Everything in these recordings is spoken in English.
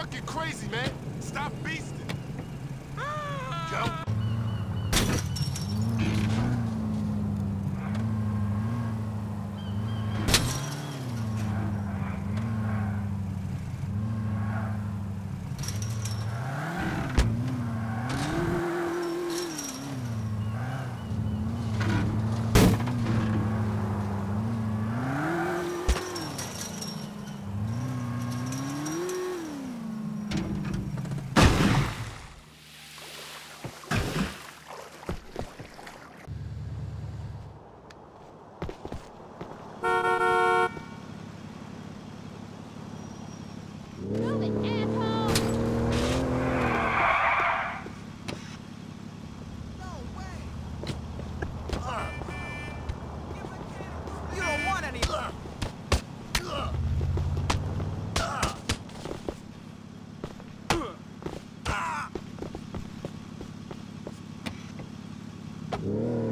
fucking crazy, man. Stop beasting. Ah! Go. Whoa.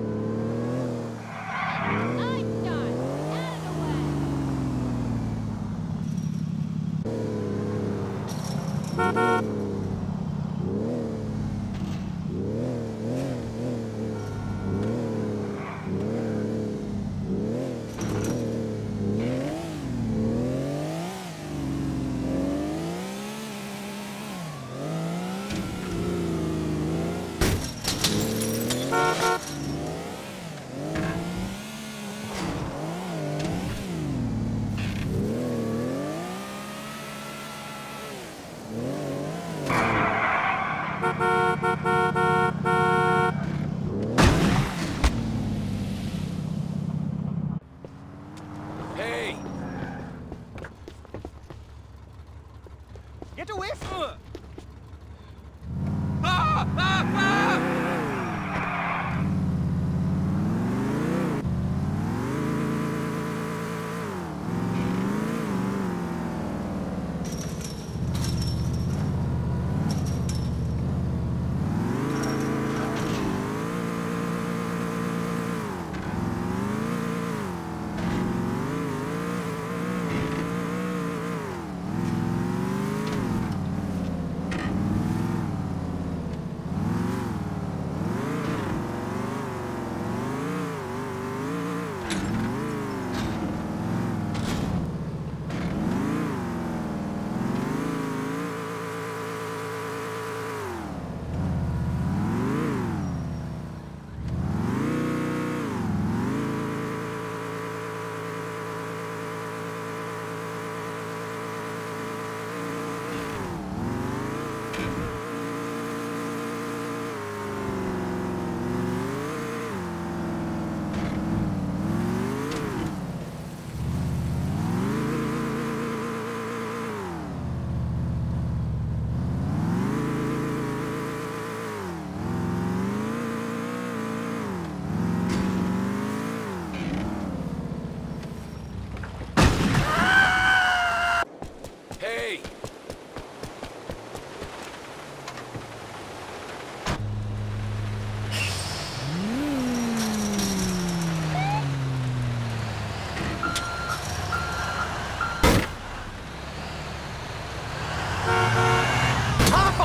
Get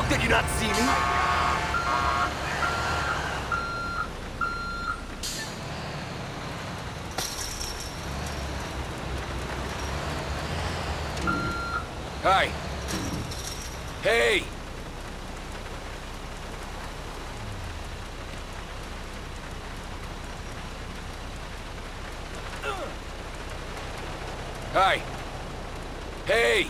How did you not see me? Hi! Hey! Hi! Hey!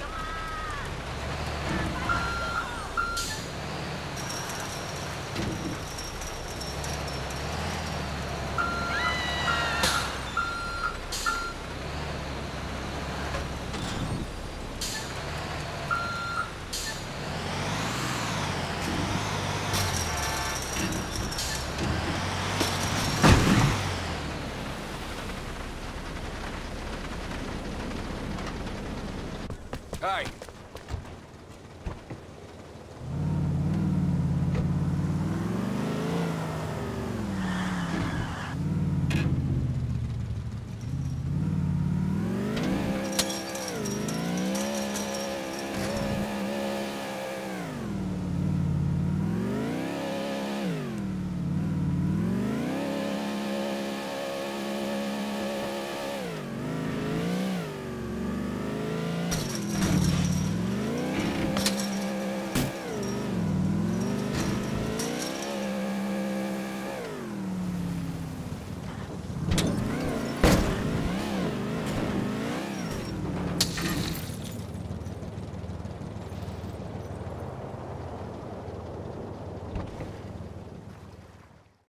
Hi.